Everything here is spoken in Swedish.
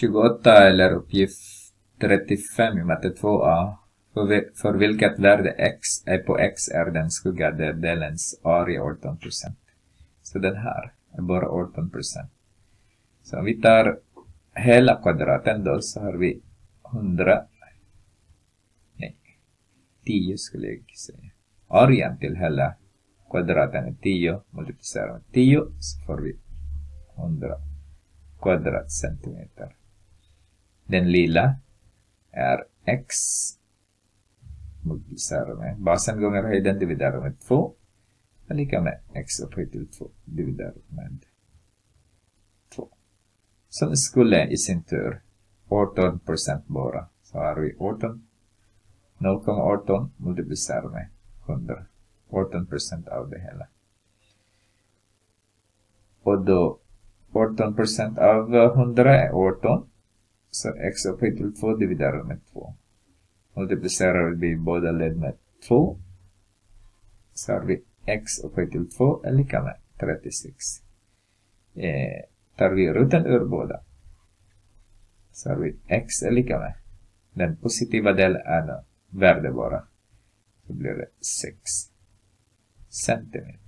28 eller uppgift 35 i matte 2a. För, för vilket värde x är på x är den skuggade delens area 18 Så den här är bara 18 Så om vi tar hela kvadraten då så har vi 100, nej, 10 skulle jag säga. Arean till hela kvadraten är 10, multiplicerar med 10 så får vi 100 kvadratcentimeter. Den lilla är x multiplicerar med basen gånger höjden dividerar med 2 är lika med x upphöjt till 2 dividerat med 2. Som skulle i sin tur 18 procent bara. Så har vi 18 0,18 multiplicerar med 100. 18 procent av det hela. Och då 18 procent av 100 är 18. Så x upphöjt till 2 dividerat med 2. Multiplicerar vi båda led med 2. Så har vi x upphöjt till 2 är lika med 36. Eh, tar vi ruten ur båda. Så har vi x är lika med. Den positiva delen är värde bara. Så blir det 6 centimeter.